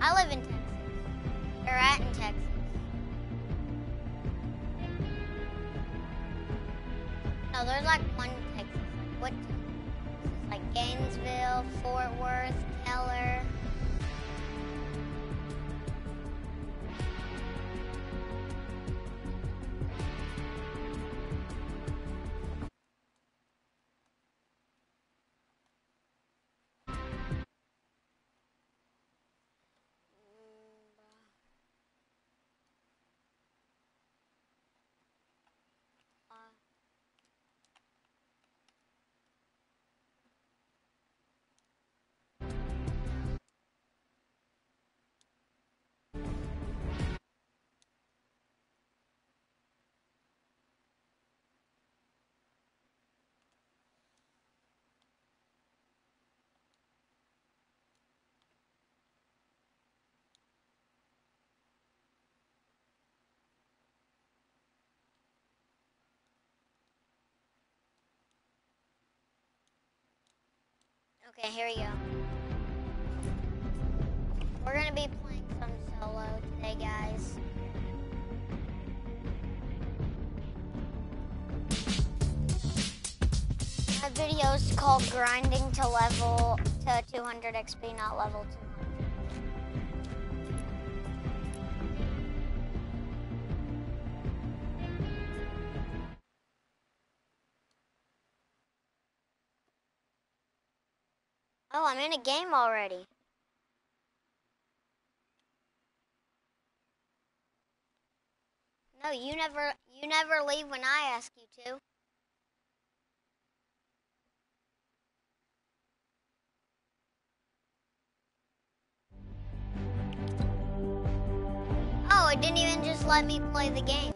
I live in Texas. Or at in Texas. No, there's like one Texas. What? Like Gainesville, Fort Worth, Keller. Okay, here we go. We're gonna be playing some solo today, guys. My video is called Grinding to Level to 200 XP, not level 200. I'm in a game already. No, you never you never leave when I ask you to. Oh, it didn't even just let me play the game.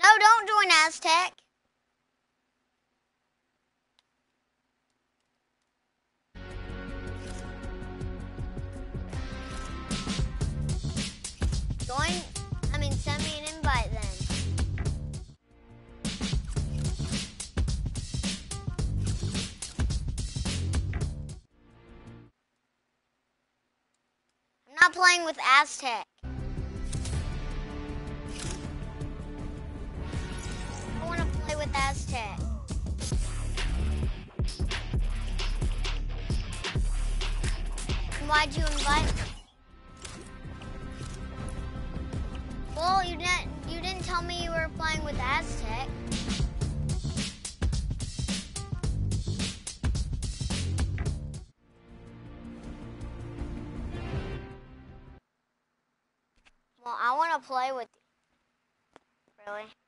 No, don't join Aztec. Join, I mean, send me an invite then. I'm not playing with Aztec. I want to play with Aztec. Why'd you invite me? Well, you didn't. You didn't tell me you were playing with Aztec. Well, I want to play with you. Really?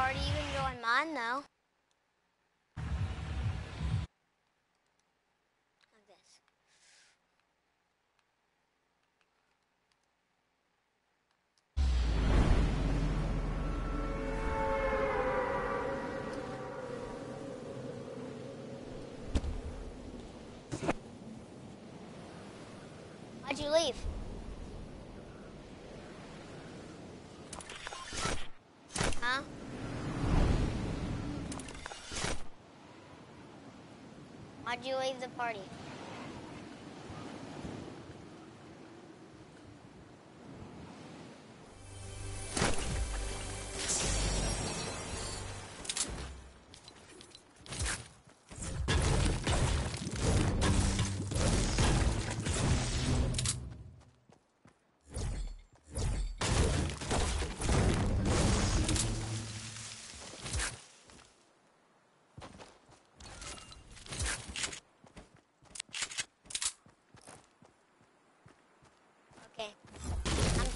Party. You join mine, though. Like this. Why'd you leave? Huh? Why'd you leave the party?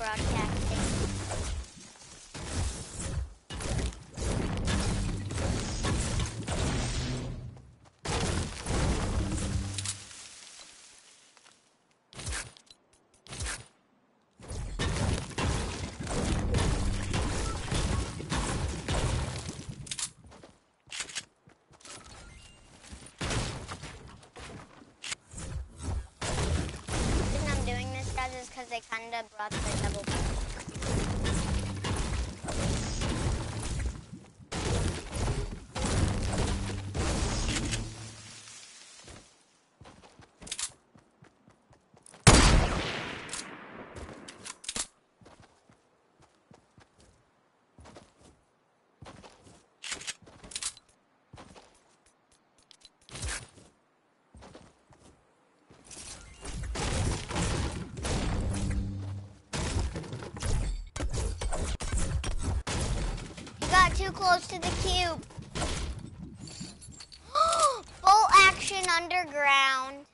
Broadcasting. Because they kind of brought the double. You got too close to the cube. Bolt action underground.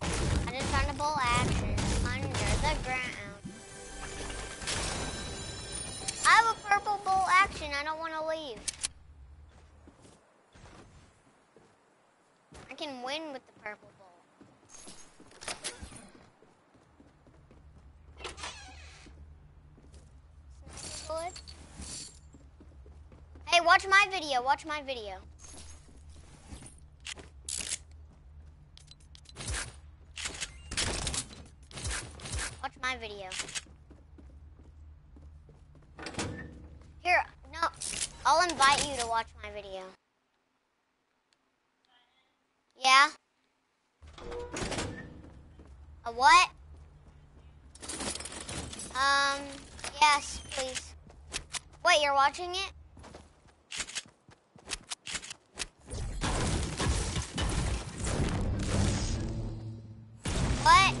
I just found a bolt action under the ground. I have a purple bolt action. I don't want to leave. I can win with the purple Hey, watch my video. Watch my video. Watch my video. Here, no. I'll invite you to watch my video. Yeah? A what? Um, yes, please. Wait, you're watching it? What?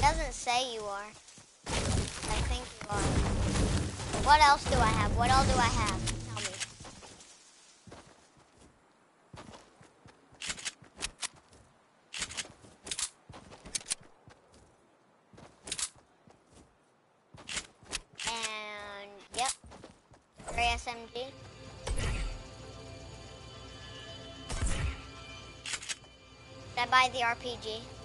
doesn't say you are. I think you are. What else do I have? What all do I have? The RPG?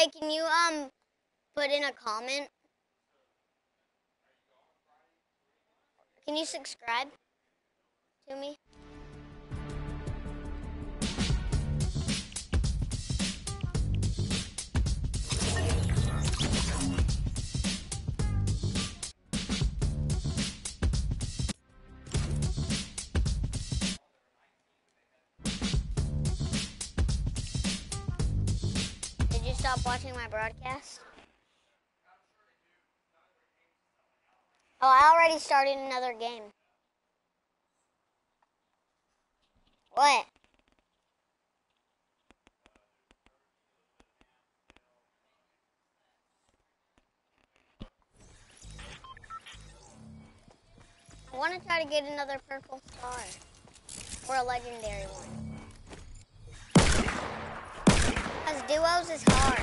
Hey, can you um put in a comment? Can you subscribe stop watching my broadcast? Oh, I already started another game. What? I want to try to get another purple star. Or a legendary one. Because duos is hard.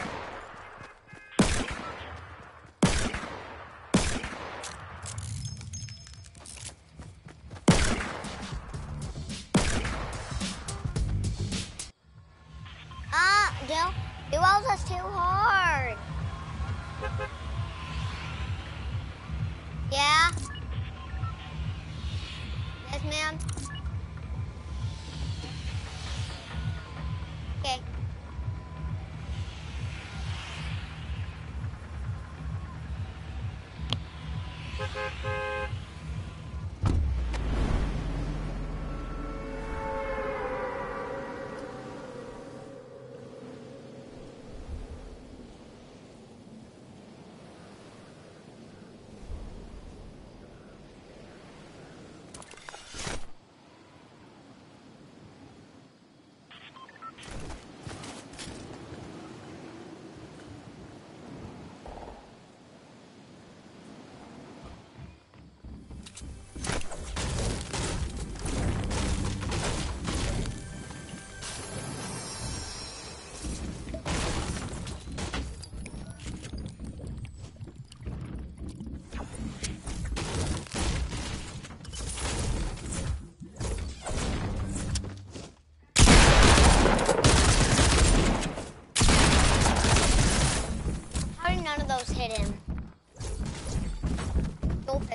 Ah, du duos is too hard. Yeah? Yes, ma'am?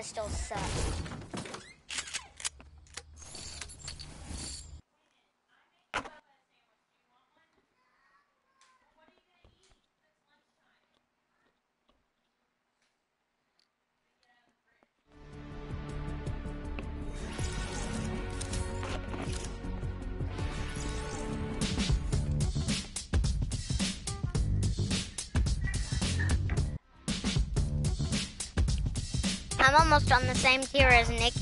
Pistols suck. I'm almost on the same tier as Nick.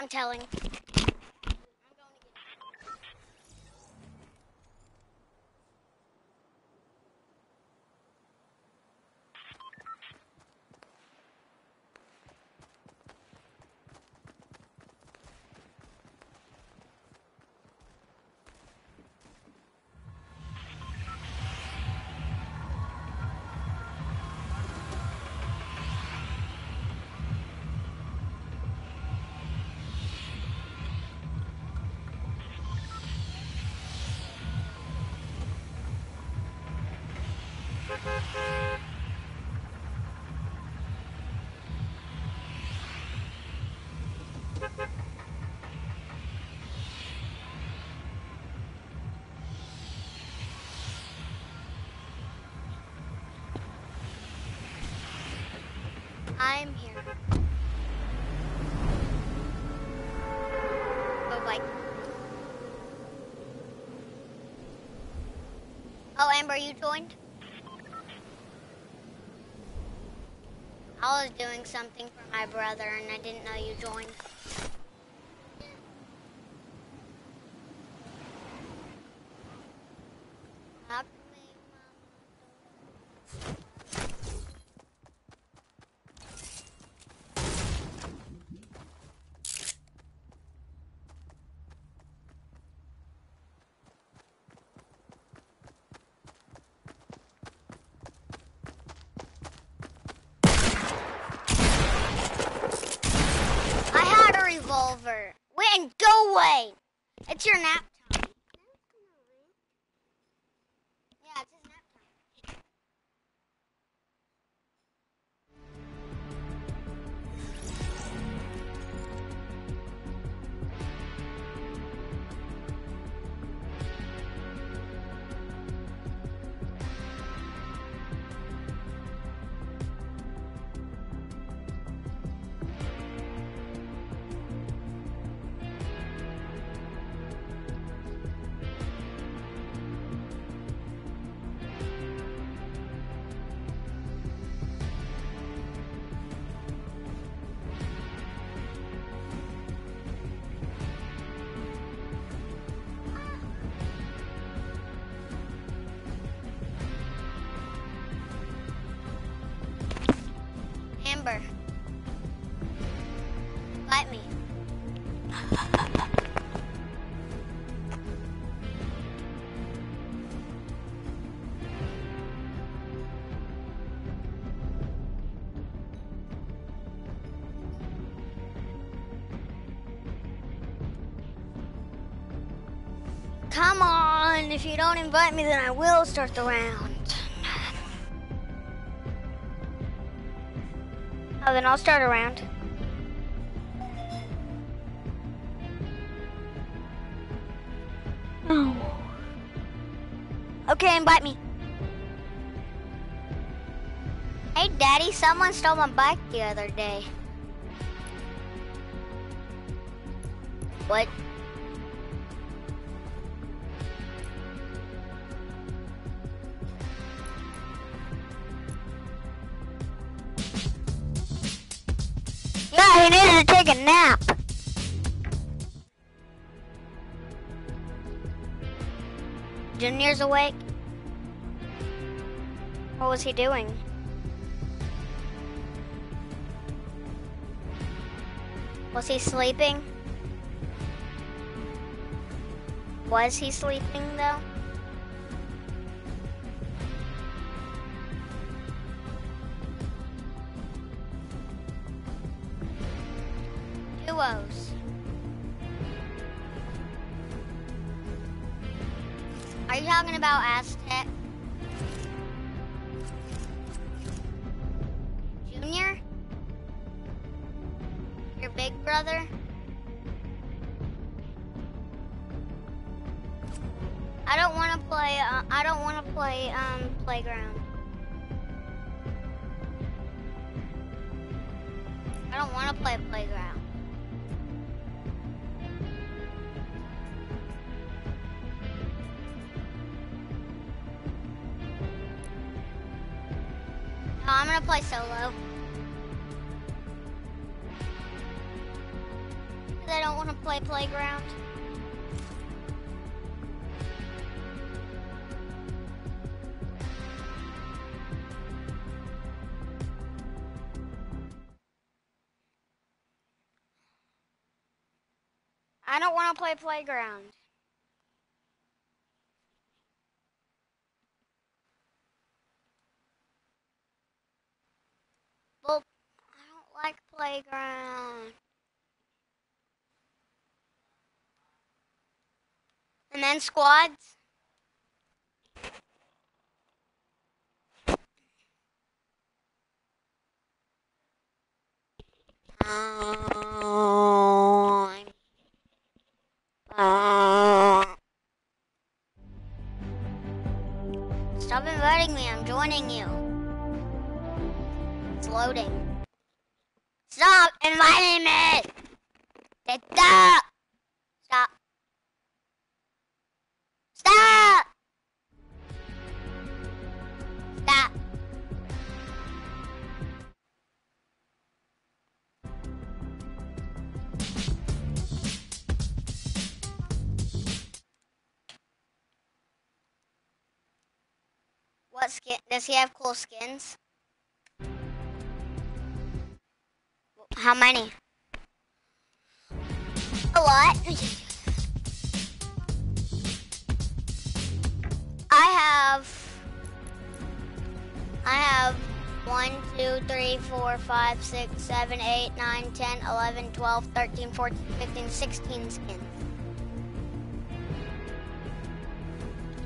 I'm telling. I'm here. Oh, like. Oh, Amber, you joined? I was doing something for my brother and I didn't know you joined. Talk to me, Mama. I had a revolver. Win, go It's your nap you don't invite me, then I will start the round. Oh, then I'll start a round. Oh. Okay, invite me. Hey, Daddy, someone stole my bike the other day. What? Awake. What was he doing? Was he sleeping? Was he sleeping though? Oh, I'm gonna play solo. I don't want to play playground? I don't want to play playground. Well, I don't like playground. And then squads. Stop inviting me, I'm joining you. It's loading. Stop inviting me! Stop! Stop. Stop! Stop. What skin? Does he have cool skins? How many? A lot. I have. I have 1, 2, 3, 4, 5, 6, 7, 8, 9, 10, 11, 12, 13, 14, 15, 16 skins.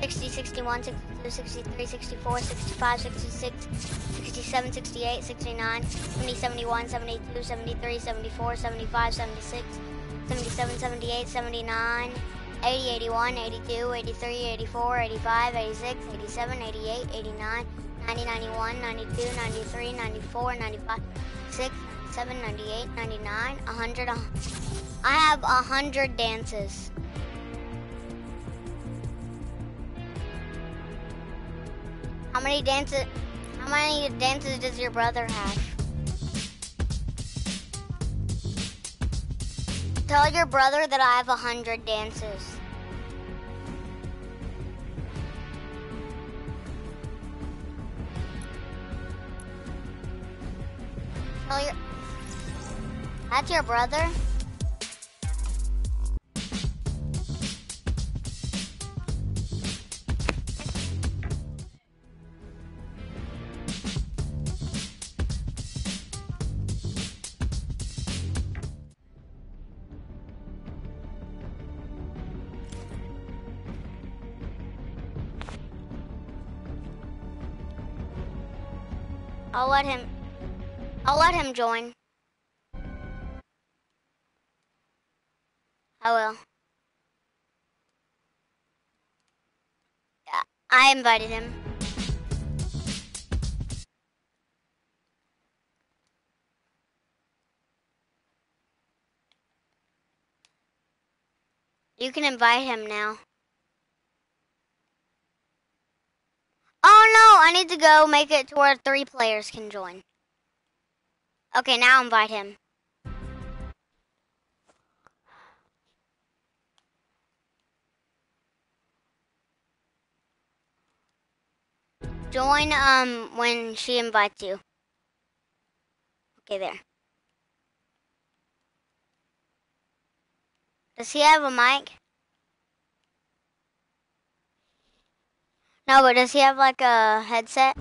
60, 61, 62, 63, 64, 65, 66, 67, 68, 69, 70, 71, 72, 73, 74, 75, 76, 77, 78, 79, 80, 81, 82, 83, 84, 85, 86, 87, 88, 89, 90, 91, 92, 93, 94, 95, 96, 97, 98, 99, 100. I have 100 dances. How many dances? How many dances does your brother have? Tell your brother that I have a hundred dances. Tell your. That's your brother. Join. I will. I invited him. You can invite him now. Oh no, I need to go make it to where three players can join. Okay, now invite him. Join um when she invites you. Okay, there. Does he have a mic? No, but does he have like a headset?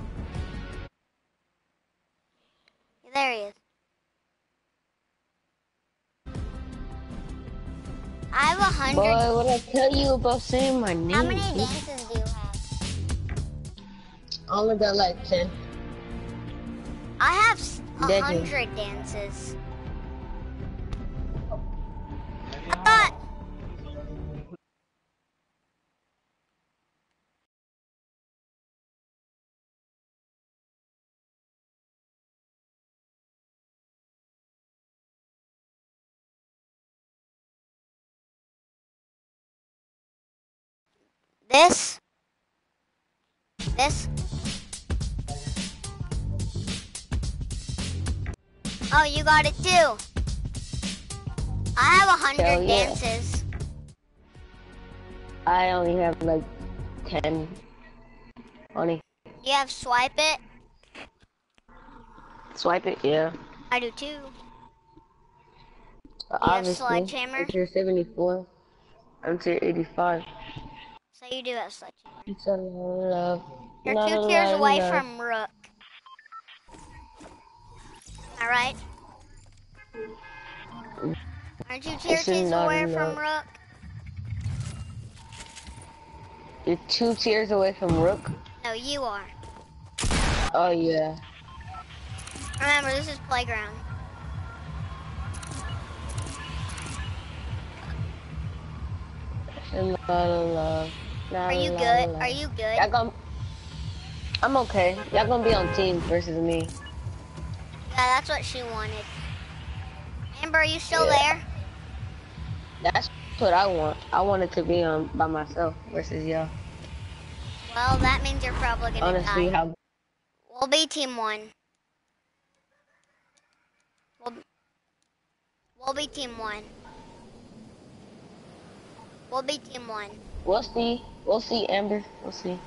There he is. I have a hundred. Boy, what I tell you about saying my name? How many dances do you have? I only got like 10. I have a hundred dances. This. This. Oh, you got it too. I have a hundred yeah. dances. I only have like ten. Only You have swipe it. swipe it, yeah. I do too. You have sledgehammer? if you're 74, I'm tier 85. So you do have sledgehammer. It's a lot of love. You're two tiers away love. from Rook. All right. Aren't you tier is away from Rook? You're two tiers away from Rook. No, you are. Oh yeah. Remember, this is playground. A lot of love. Are you good? Are you good? Y'all gonna... I'm okay. Y'all gonna be on team versus me. Yeah, that's what she wanted. Amber, are you still Yeah. there? That's what I want. I wanted to be on by myself versus y'all. Well, that means you're probably gonna Honestly, die. how We'll be team one. We'll, we'll be team one. We'll be team one. we'll see. We'll see, Amber. We'll see.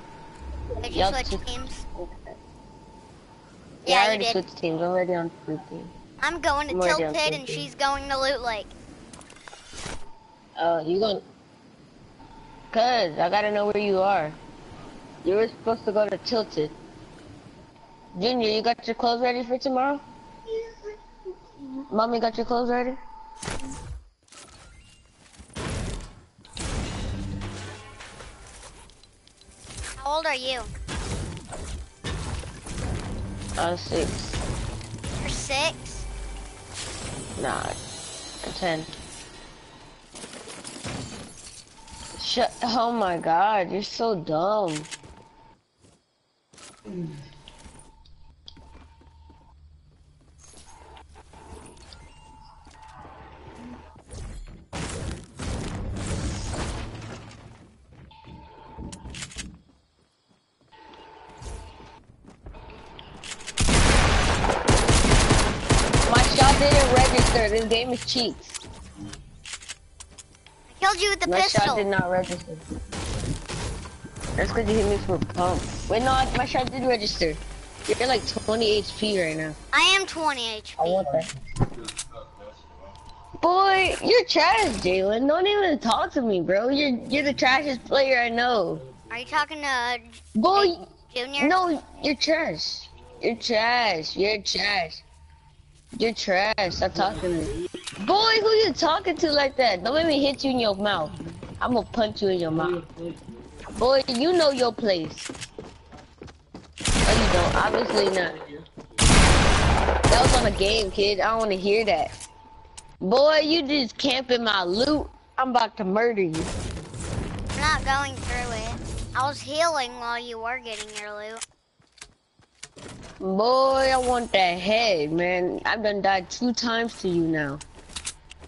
Did you switch teams? Yeah, Yeah, I already did. switched teams. I'm already on blue team. I'm going to I'm already Tilt on and team. she's going to Loot Lake. Uh, you gonna? Cause I gotta know where you are. You were supposed to go to Tilted. Junior, you got your clothes ready for tomorrow? Mommy got your clothes ready? Old are you? Uh, six. You're six? Nah, I'm ten. Shut. Oh my God, you're so dumb. Register. This game is cheats. I killed you with the My pistol. shot did not register. That's because you hit me for a pump. Wait, no, my shot did register. You're like 20 HP right now. I am 20 HP. I want that. Boy, you're trash, Jalen. Don't even talk to me, bro. You're you're the trashiest player I know. Are you talking to uh, Boy, Junior? no, you're trash. You're trash. You're trash. You're trash. Stop talking to me. Boy, who you talking to like that? Don't let me hit you in your mouth. I'm gonna punch you in your mouth. Boy, you know your place. Oh, you don't. Obviously not. That was on a game, kid. I don't want to hear that. Boy, you just camping my loot. I'm about to murder you. I'm not going through it. I was healing while you were getting your loot. Boy, I want that head, man. I've done died two times to you now.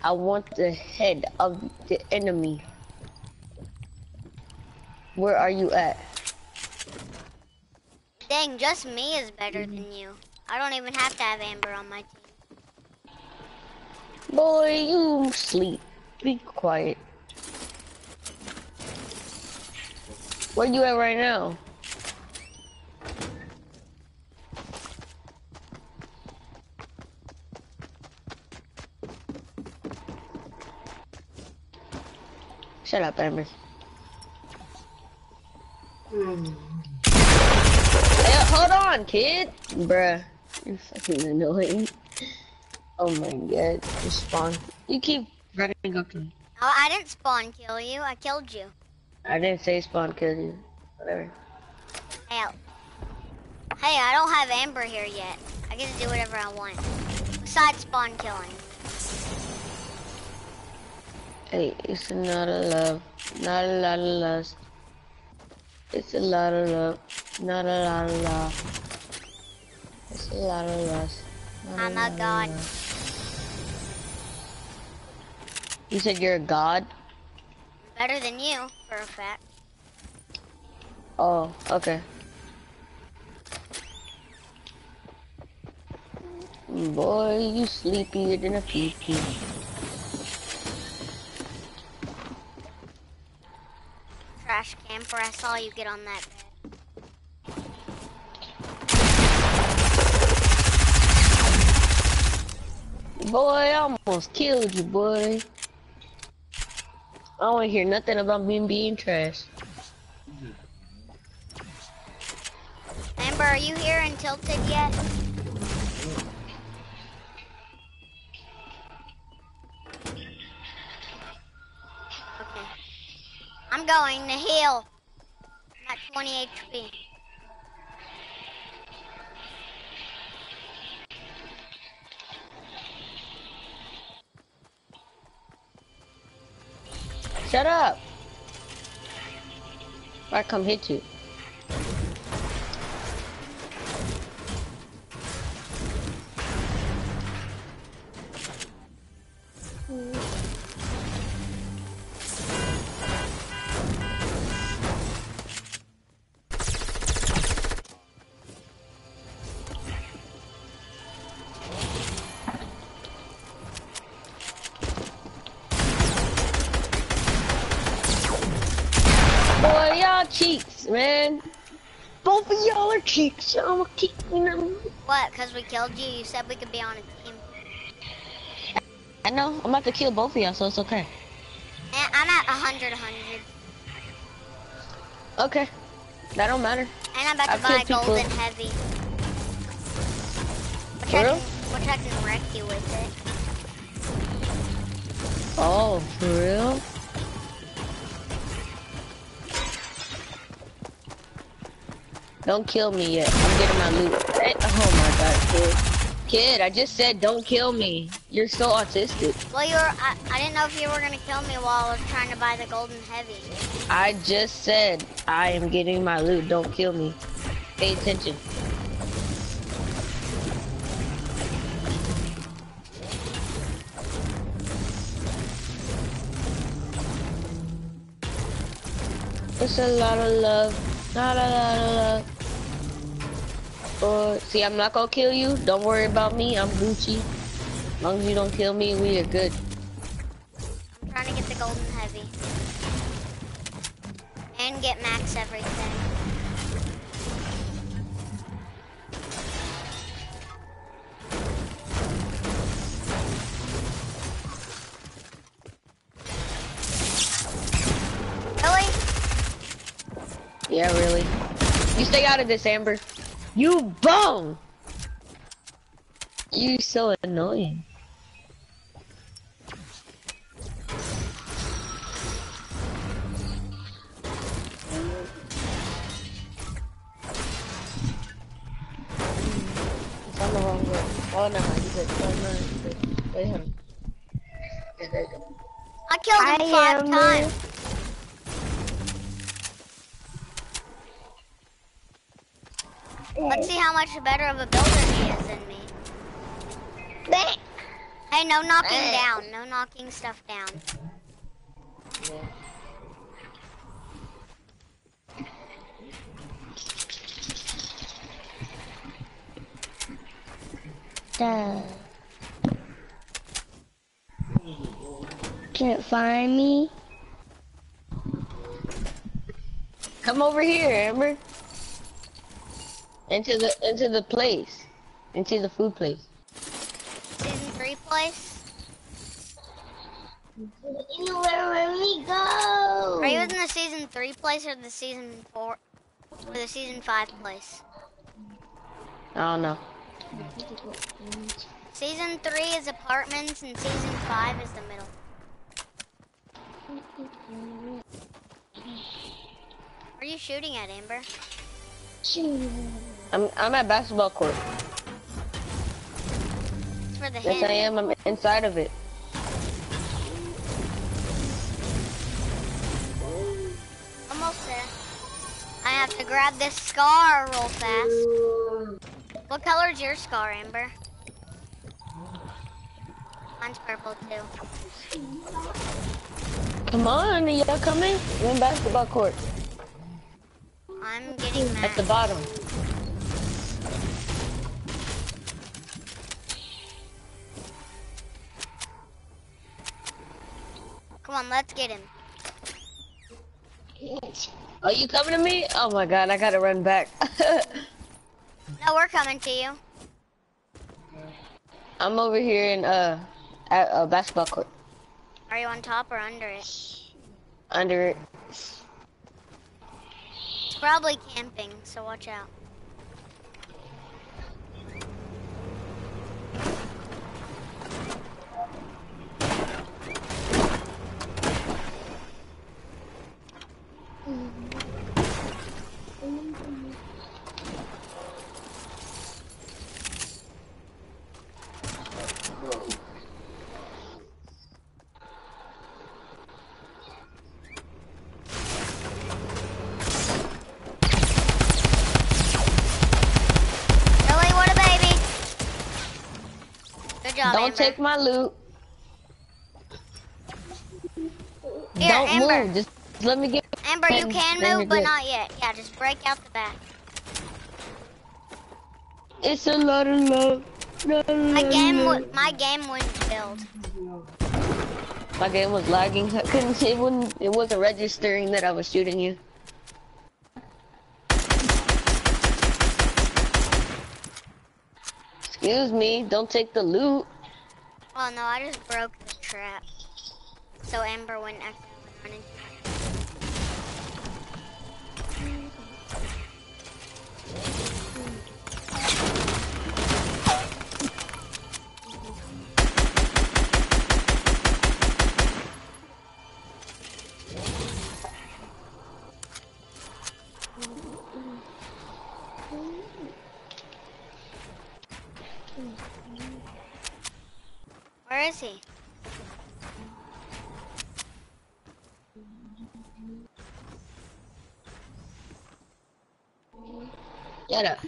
I want the head of the enemy. Where are you at? Dang, just me is better than you. I don't even have to have Amber on my team. Boy, you sleep. Be quiet. Where you at right now? Shut up, Amber. Hey, hold on, kid. Bruh, you're fucking annoying. Oh my god, you spawn. You keep running up to me. Oh, I didn't spawn kill you. I killed you. I didn't say spawn kill you. Whatever. Hey, I- hey, I don't have Amber here yet. I get to do whatever I want. Besides spawn killing. Hey, it's not a love, not a lot of lust. It's a lot of love, not a lot of love. It's a lot of lust. I'm lot a god. You said you're a god? Better than you, for a fact. Oh, okay. Boy, you sleepier than a pee Trash camper, I saw you get on that bed. Boy, I almost killed you, boy. I don't want to hear nothing about me being trash. Amber, are you here and tilted yet? Okay. I'm going to heal. I'm at 20 HP. Shut up! I come hit you. We killed you? You said we could be on a team. I know. I'm about to kill both of y'all, so it's okay. And I'm at 100, 100. Okay. That don't matter. And I'm about to I've buy killed people. golden heavy. Which For I, real? can, which I can wreck you with it. Oh, for real? Don't kill me yet. I'm getting my loot. Oh my god, kid. Kid, I just said don't kill me. You're so autistic. Well, you were, I, I didn't know if you were going to kill me while I was trying to buy the golden heavy. I just said I am getting my loot. Don't kill me. Pay attention. It's a lot of love, not a lot of love. Or see, I'm not gonna kill you. Don't worry about me. I'm Gucci. As long as you don't kill me, we are good. I'm trying to get the golden heavy. And get max everything. Really? Yeah, really. You stay out of this, Amber. You bum! You so annoying. It's on the wrong way. Oh no, you good. Oh no, you good. Wait, him. Yeah, there you go. I killed him I five am- times. Let's see how much better of a builder he is than me. Hey, no knocking down. No knocking stuff down. Duh. Can't find me. Come over here, Amber. Into the into the place. Into the food place. Season three place. Where we go? Are you in the season three place or the season four or the season five place? I don't know. Season three is apartments and season five is the middle. Are you shooting at Amber? I'm I'm at basketball court. It's for the Yes. I am. I'm inside of it. Almost there. I have to grab this scar real fast. What color is your scar, Amber? Mine's purple too. Come on, are y'all coming? We're in basketball court. I'm getting mad. At the bottom. Come on, let's get him. Are you coming to me? Oh my god, I gotta run back. No, we're coming to you. I'm over here in uh at a basketball court Are you on top or under it? under it. It's probably camping, so watch out. Really, what a baby. Good job, Don't Amber. take my loot. Here, Don't Amber. move. Just let me get. Amber, you can move, but good. not yet. Yeah, just break out the back. It's a lot of love. My game, w- my game wouldn't build. My game was lagging. I couldn't. It wouldn't. It wasn't registering that I was shooting you. Excuse me. Don't take the loot. Oh no, I just broke the trap. So Amber wouldn't accidentally run into Where is he? Get up.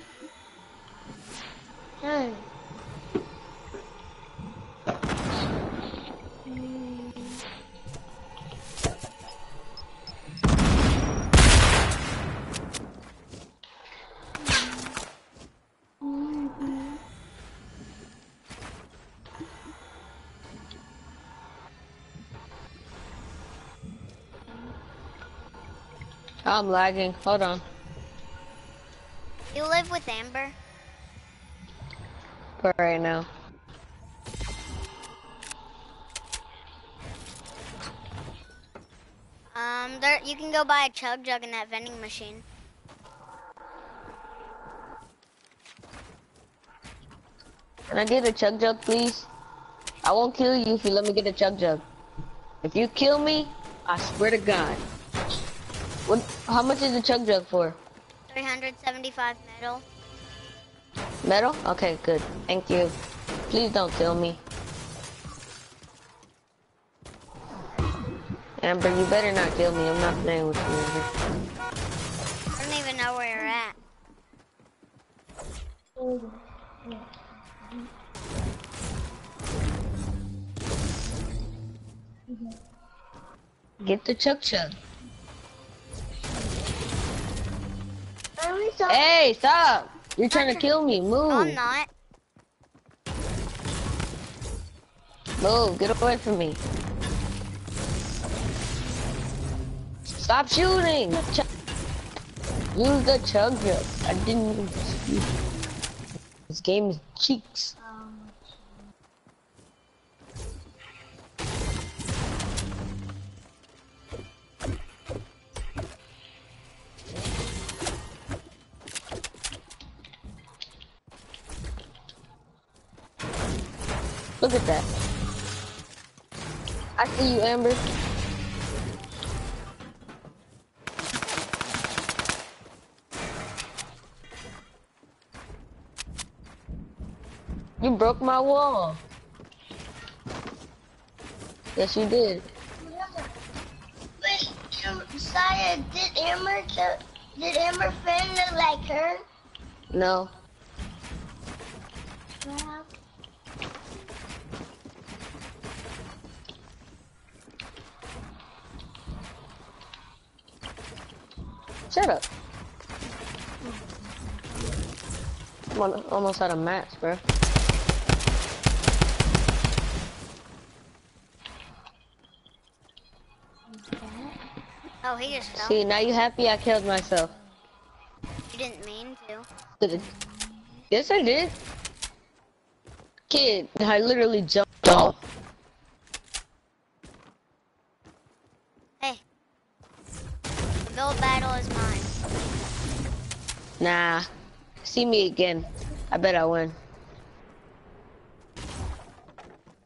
Hey. I'm lagging. Hold on. You live with Amber? For right now. Um, there you can go buy a chug jug in that vending machine. Can I get a chug jug, please? I won't kill you if you let me get a chug jug. If you kill me, I swear to God. What? How much is the chug jug for? 375 metal. Metal? Okay, good. Thank you. Please don't kill me. Amber, you better not kill me. I'm not playing with you. Amber. I don't even know where you're at. Get the chug chug. Are we so Hey, stop! You're trying to kill me. Move. No, I'm not. Move. Get away from me. Stop shooting. Ch- Use the chug jug. I didn't even. This game is cheeks. Amber. You broke my wall. Yes, you did. Wait, um, Saya, did Amber did Amber friend look like her? No. I'm on, almost out of mats, bro. Oh, he just fell. See, now you happy I killed myself. You didn't mean to. Yes, I did. Kid, I literally jumped. See me again. I bet I win.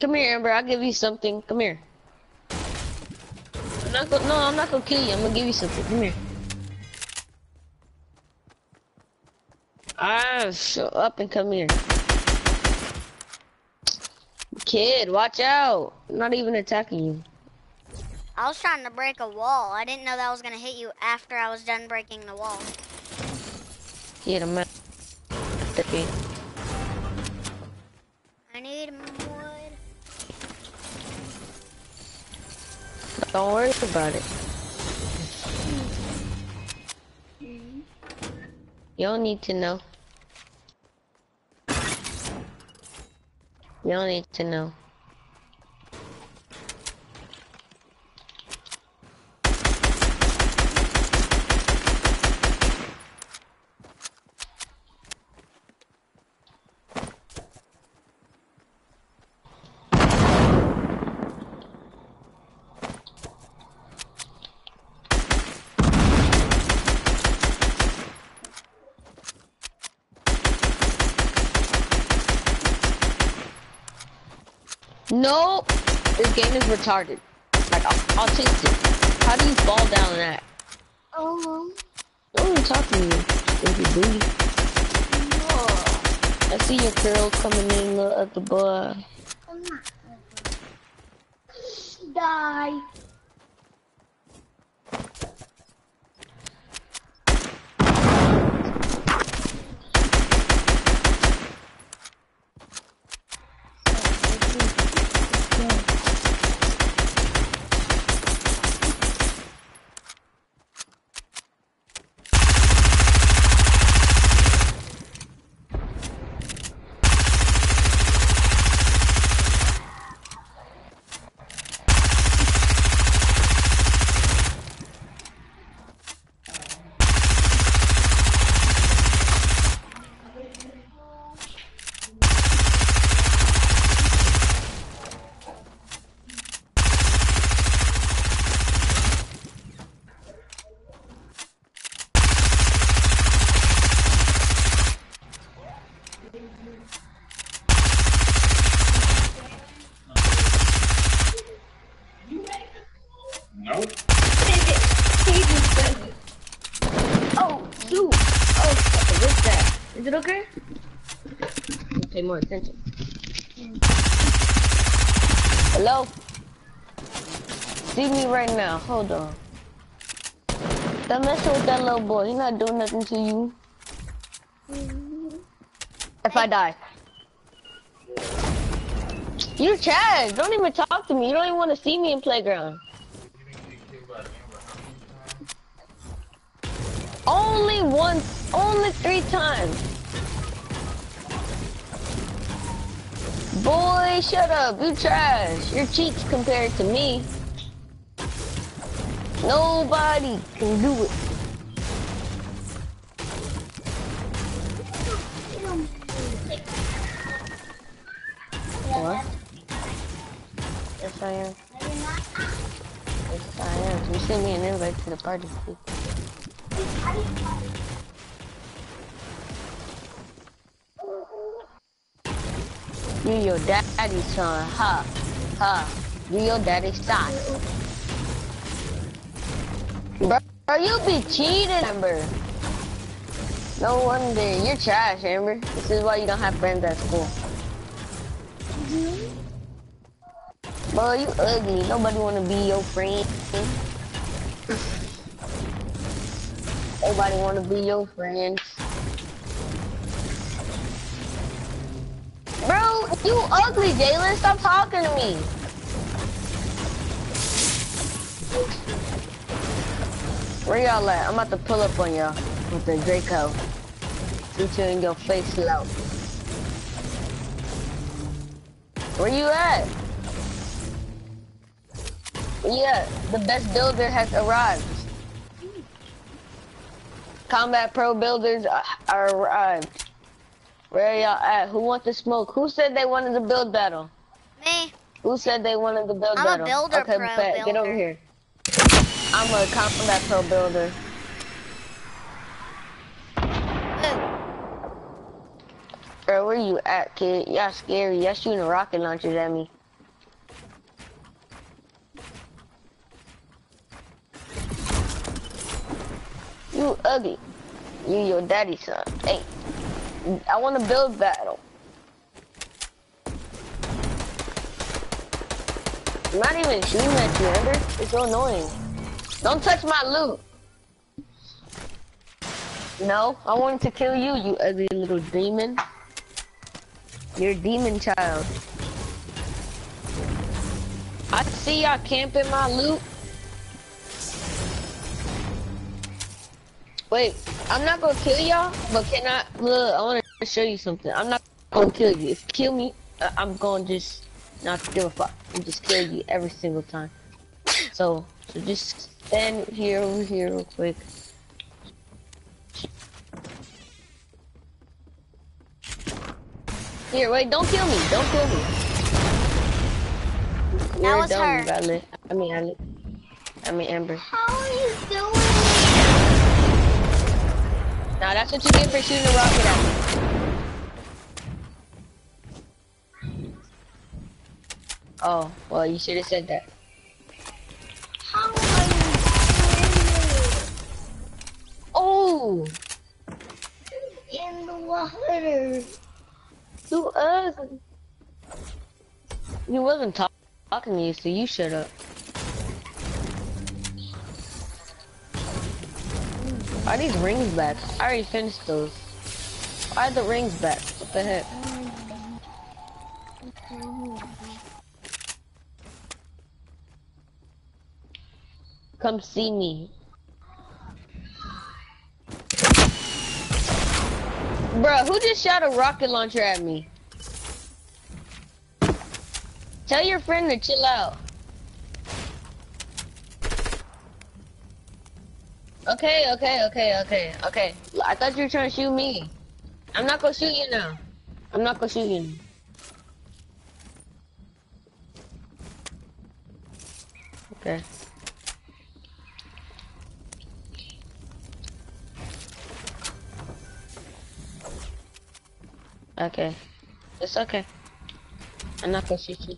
Come here, Amber. I'll give you something. Come here. I'm not gonna, no, I'm not gonna kill you. I'm gonna give you something. Come here. Ah, shut up and come here. Kid, watch out. I'm not even attacking you. I was trying to break a wall. I didn't know that was gonna hit you after I was done breaking the wall. Kid, I'm not. Okay. I need wood. Don't worry about it. You don't need to know. You don't need to know. No, this game is retarded. Like I'll, autistic. How do you fall down that? Oh, Don't even talk to me. Stupid booty. no. I see your curl coming in at the boy. I'm not. Die. Nope. Oh, shoot! Oh, what's that? Is it okay? Pay more attention. Hello? See me right now. Hold on. Don't mess with that little boy. He's not doing nothing to you. If I die. You Chad, Don't even talk to me. You don't even want to see me in playground. Only once, only three times. Boy, shut up. You trash. Your cheeks compared to me. Nobody can do it. What? Yes, I am. Yes, I am. You sent me an invite to the party. please. You your daddy's son, huh? Huh? You your daddy's son. Bro, bro, you be cheating, Amber. No wonder. You're trash, Amber. This is why you don't have friends at school. Bro, you ugly. Nobody wanna be your friend. Nobody wanna be your friend. You ugly, Jalen. Stop talking to me. Where y'all at? I'm about to pull up on y'all with the Draco. Shoot you in your face, low. Where you at? Yeah, the best builder has arrived. Combat Pro builders are, arrived. Where y'all at? Who wants to smoke? Who said they wanted to build battle? Me. Who said they wanted to build battle? I'm a builder okay, pro bet. Get over here. I'm a combat pro builder. Bro, where you at, kid? Y'all scary. Y'all shooting rocket launchers at me. You ugly. You your daddy's son. Hey, I want to build battle. I'm not even shooting at you, Amber. It's so annoying. Don't touch my loot. No, I wanted to kill you, you ugly little demon. You're a demon child. I see y'all camping my loot. Wait, I'm not gonna kill y'all, but can I, look, I wanna show you something. I'm not gonna kill you. If you kill me, uh, I'm gonna just not give a fuck. and just kill you every single time. So, so just stand here, over here real quick. Here, wait, don't kill me, don't kill me. You're was dumb, her. Violet. I mean, I, I mean, Amber. How are you doing? Now that's what you get for shooting a rocket at me. Oh, well, you should have said that. How are you Oh, in the water? you ugly. You wasn't talk talking to you, so you shut up. Are these rings back? I already finished those. Why are the rings back? What the heck? Come see me. Bruh, who just shot a rocket launcher at me? Tell your friend to chill out. Okay, okay, okay, okay, okay. I thought you were trying to shoot me. I'm not gonna shoot you now. I'm not gonna shoot you. now. Okay. Okay. It's okay. I'm not gonna shoot you.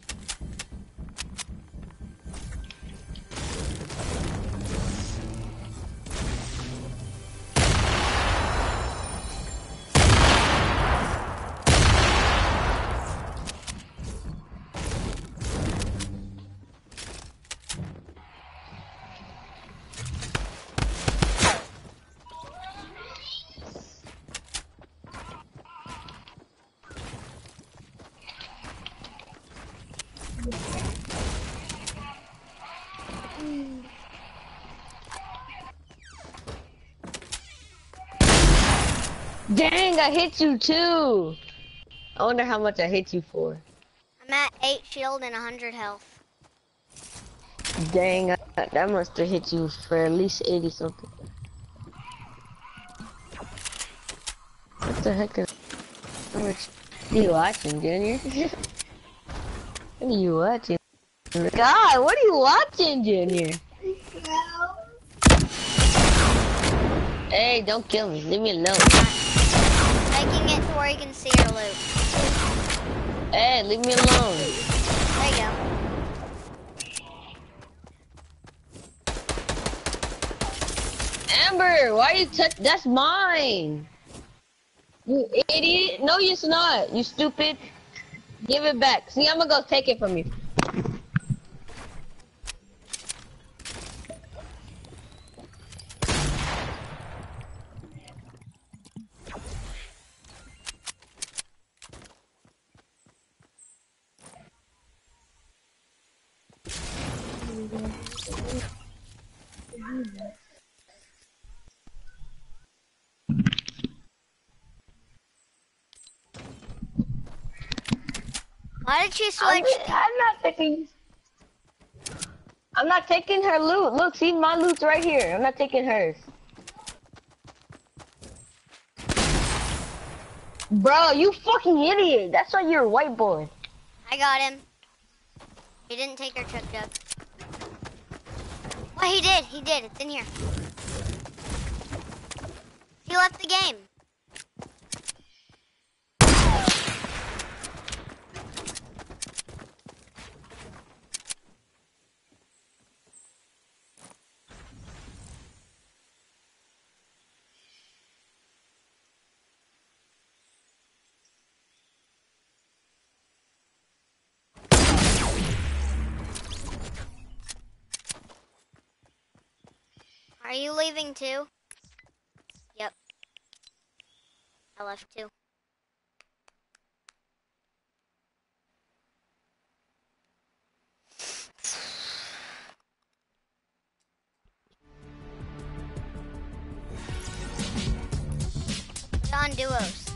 I hit you too. I wonder how much I hit you for. I'm at 8 shield and 100 health. Dang, that must have hit you for at least 80 something. What the heck is how much are you watching, Junior? what are you watching? God, what are you watching, Junior? Hey, don't kill me. Leave me alone. Making it to where you can see your loot. Hey, leave me alone. There you go. Amber, why you touch? That's mine. You idiot. No, it's not. You stupid. Give it back. See, I'm gonna go take it from you. Why did she I'm, switch? I'm not taking. I'm not taking her loot. Look, see my loot's right here. I'm not taking hers. Bro, you fucking idiot. That's why you're a whiteboard. I got him. He didn't take her chug jug. Well, he did. He did. It's in here. He left the game. Are you leaving too? Yep. I left too. John Duos.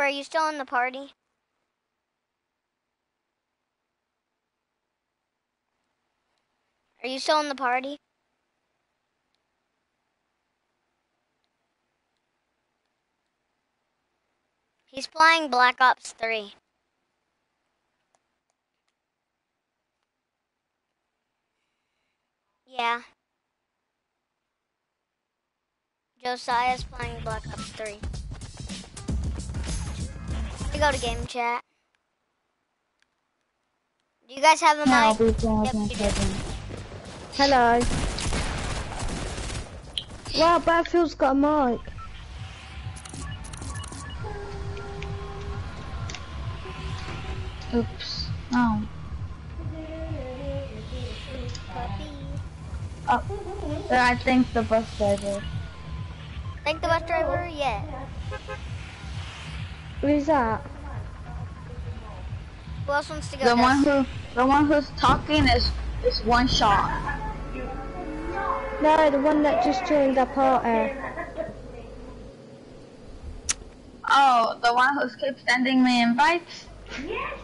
Are you still in the party? Are you still in the party? He's playing Black Ops 3. Yeah. Josiah's playing Black Ops 3. We go to game chat. Do you guys have a No, mic? be Yep, my you do. cousin. Hello. Wow, Batfield's got a mic. Oops. Oh. Puppy. Oh. I think the bus driver. Think the bus driver? Yeah. Who's that? Who else wants to go? The Dust? one who, the one who's talking is is one shot. No, the one that just joined the party. Oh, the one who keeps sending me invites. Yes,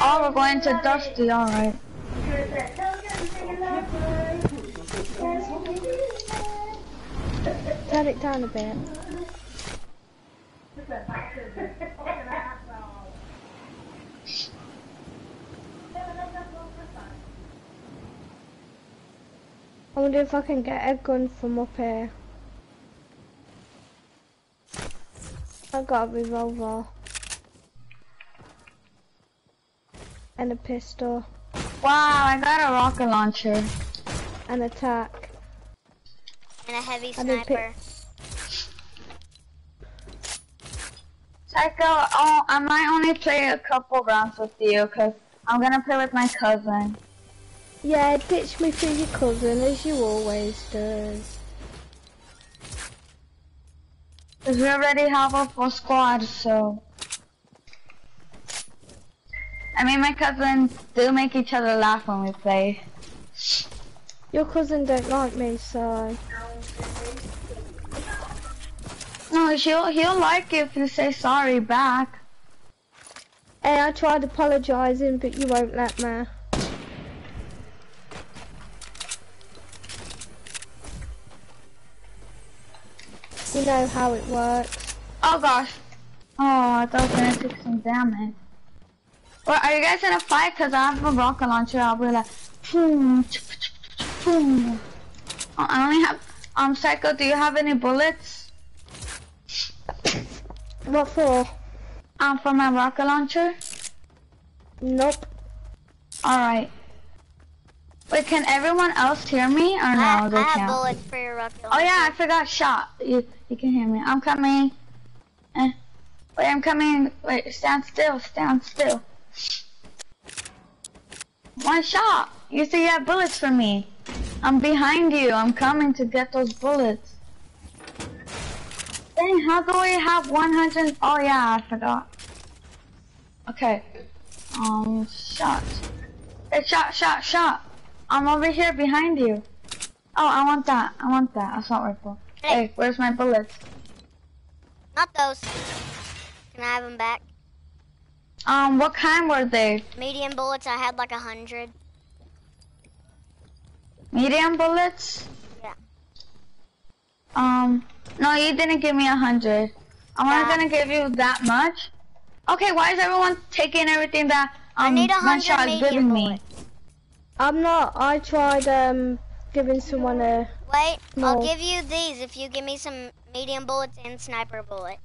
Oh, we're going to Dusty. All right. Turn it down a bit. I wonder if I can get a gun from up here. I got a revolver. And a pistol. Wow, I got a rocket launcher. An attack. And a heavy I did pick- sniper. Psycho, oh, I might only play a couple rounds with you because I'm gonna play with my cousin. Yeah, ditch me for your cousin as you always do. Because we already have a full squad, so. I mean, my cousins do make each other laugh when we play. Your cousin don't like me, so No, she'll, he'll like it if you say sorry back. Hey, I tried apologising, but you won't let me. You know how it works. Oh gosh. Oh, I thought I was gonna take some damage. Well, are you guys in a fight? Cause I have a rocket launcher. I'll be like, hmm. boom. Oh, I only have. Um, Psycho, do you have any bullets? What for? Um, for my rocket launcher? Nope. Alright. Wait, can everyone else hear me? Or no, I, they I have can't. bullets for your rocket Oh yeah, I forgot shot. You you can hear me. I'm coming. Eh. Wait, I'm coming. Wait, stand still, stand still. One shot. You say you have bullets for me. I'm behind you. I'm coming to get those bullets. Dang, how do I have 100? Oh yeah, I forgot. Okay. Um, shot. Hey, shot, shot, shot. I'm over here behind you. Oh, I want that. I want that assault rifle. Hey. Hey, where's my bullets? Not those. Can I have them back? Um, what kind were they? Medium bullets, I had like a hundred. Medium bullets? Yeah. Um, no, you didn't give me a hundred. I'm not gonna give you that much. Okay, why is everyone taking everything that I um need a one hundred shot is medium giving me? bullets. I'm not. I tried um giving someone a. Wait, I'll give you these if you give me some medium bullets and sniper bullets.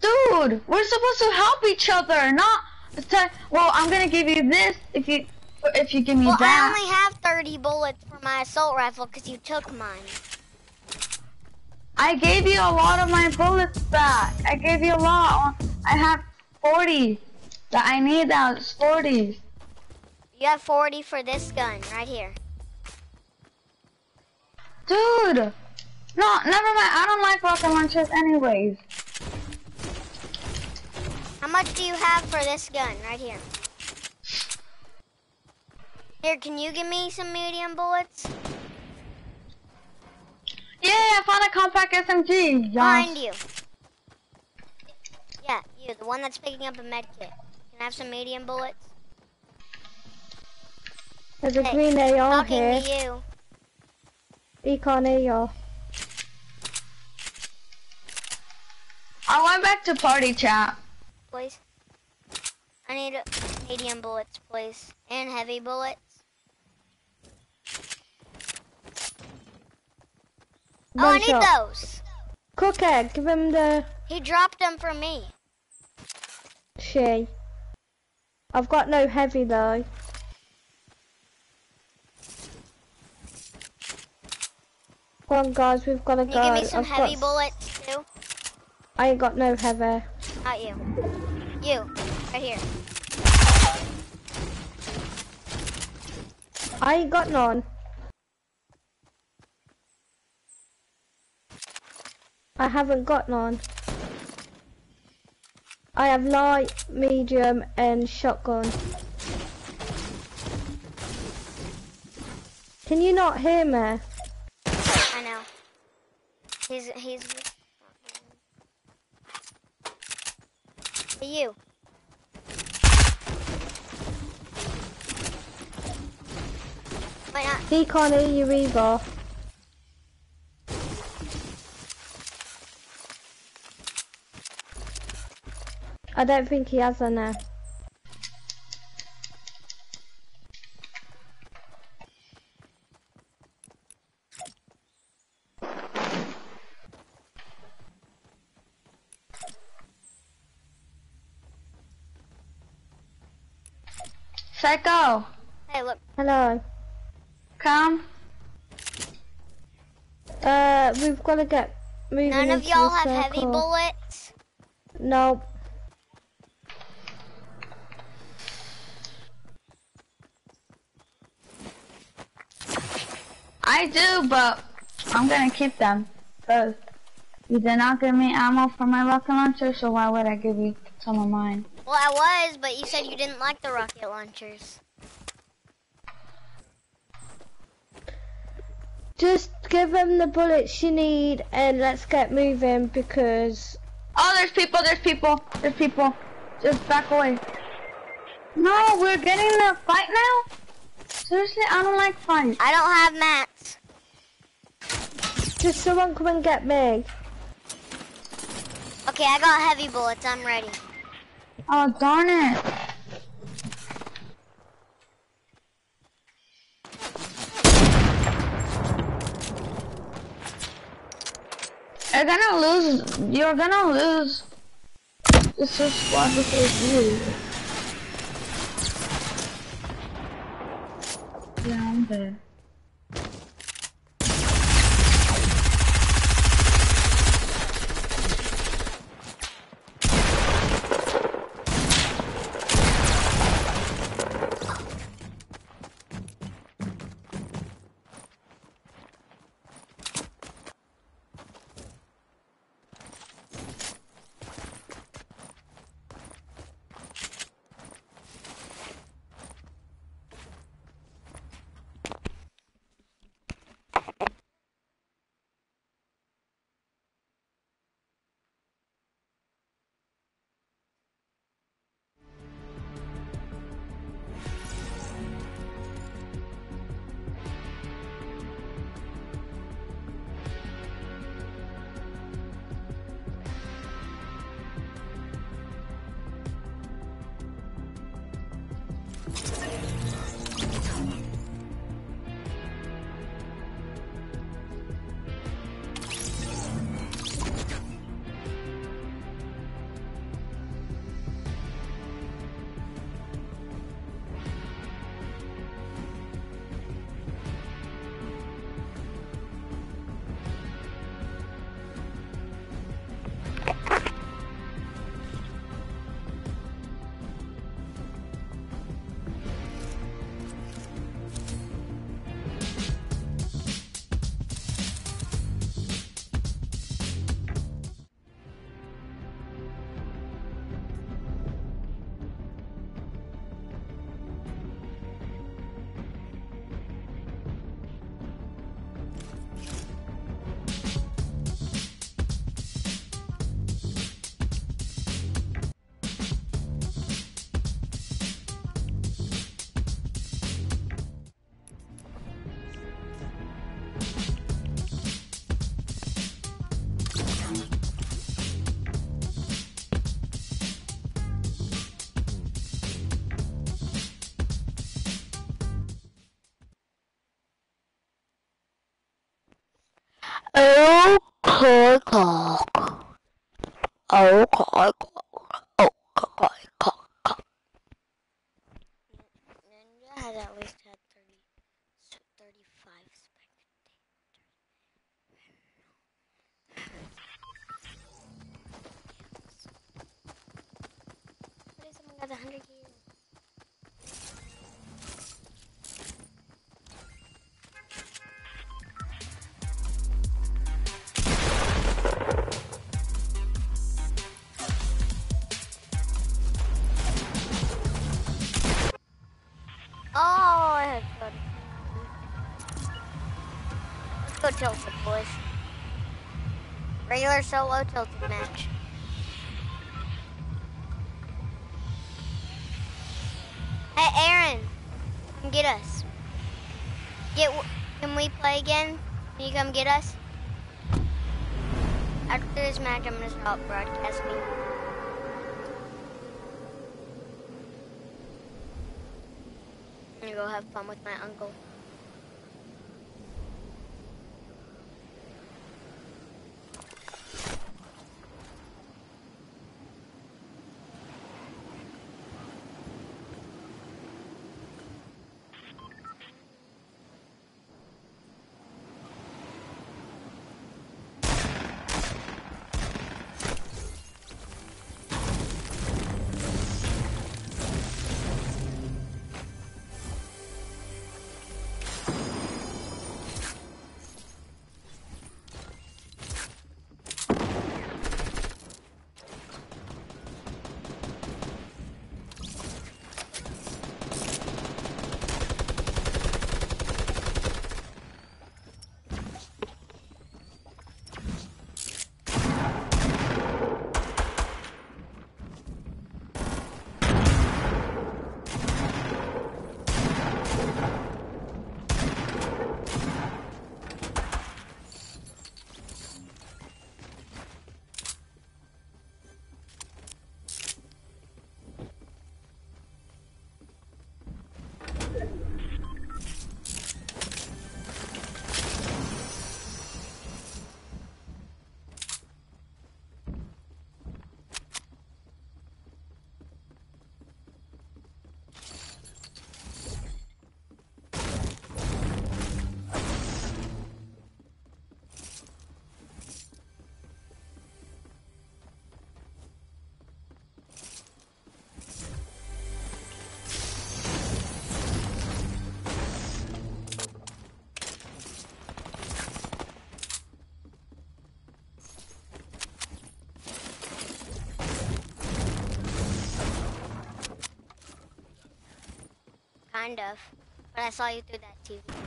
Dude, we're supposed to help each other, not. To, well, I'm gonna give you this if you if you give me Well, I only have 30 bullets for my assault rifle because you took mine. I gave you a lot of my bullets back. I gave you a lot. I have 40 that I need. That was 40. You have 40 for this gun right here. Dude! No, never mind. I don't like rocket launchers anyways. How much do you have for this gun right here? Here, can you give me some medium bullets? Yeah, I found a compact SMG. Yes. Behind you. Yeah, you, the one that's picking up a med kit. Can I have some medium bullets? There's a Hey, green AR here. to you. Econ AR. I went back to party chat. please? I need medium bullets, please. And heavy bullets. Oh, I need those. Cookhead, give him the He dropped them for me. she. I've got no heavy though. Come on guys, we've got to Can go. you give me some I've heavy bullets too? I ain't got no heavy. Not you. You. Right here. I ain't got none. I haven't got none. I have light, medium, and shotgun. Can you not hear me? I know. He's he's. Hey, you. Why not? He can't hear you either. I don't think he has one now. Psycho, Hey, look. Hello. come. Uh, we've got to get moving None of y'all the have heavy bullets. No. I do, but I'm gonna keep them. Cause you did not give me ammo for my rocket launcher, so why would I give you some of mine? Well, I was, but you said you didn't like the rocket launchers. Just give them the bullets you need and let's get moving because Oh, there's people, there's people, there's people. Just back away. No, we're getting in a fight now? Seriously, I don't like fights. I don't have mats. Just someone come and get me. Okay, I got heavy bullets. I'm ready. Oh, darn it. You're gonna lose. You're gonna lose. This is what this is. Squad there. Okay, cock. Regular solo tilted match. Hey, Aaron, come get us. Get. Can we play again? Can you come get us? After this match, I'm gonna stop broadcasting. I'm gonna go have fun with my uncle. Kind of. But I saw you through that TV.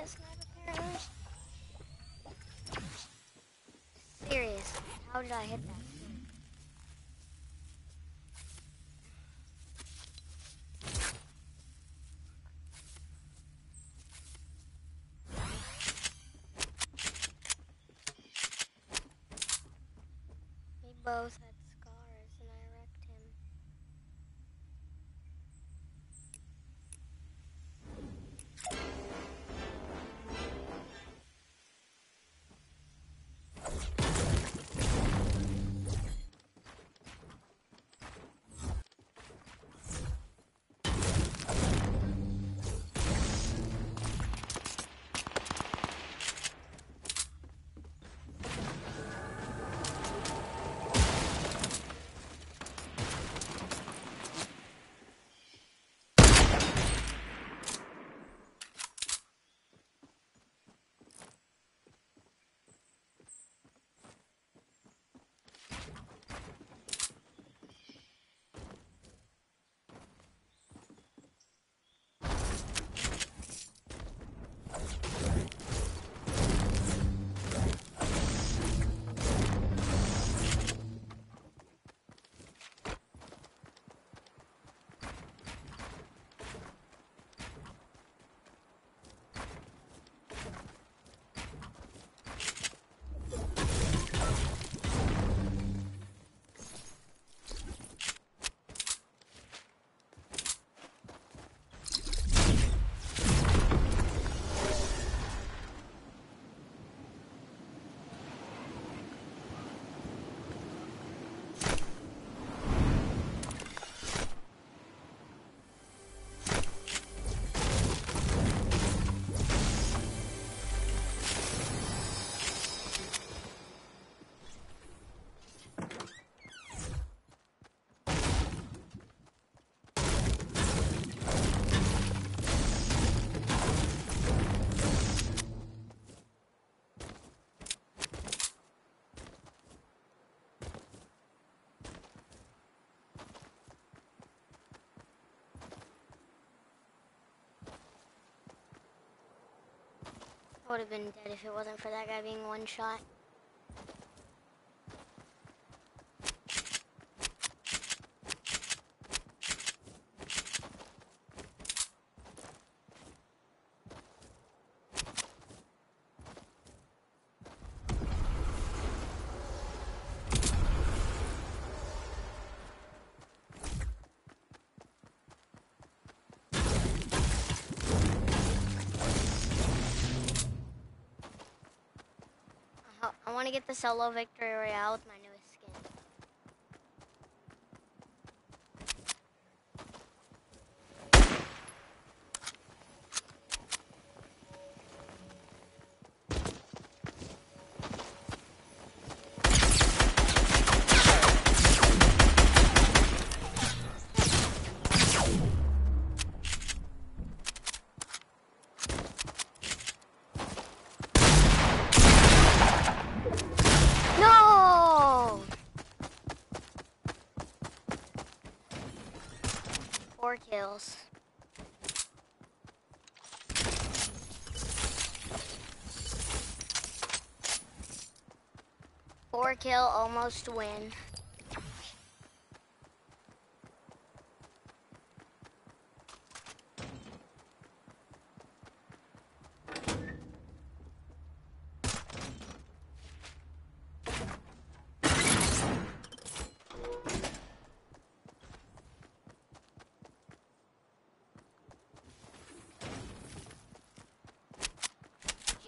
That sniper. How did I hit I would have been dead if it wasn't for that guy being one shot. Want to get the solo victory royale with my newest skin. No! Four kills. Four kill, almost win.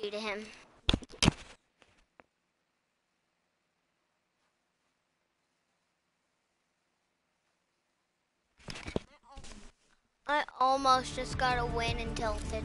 Due to him. I almost just got a win and tilted.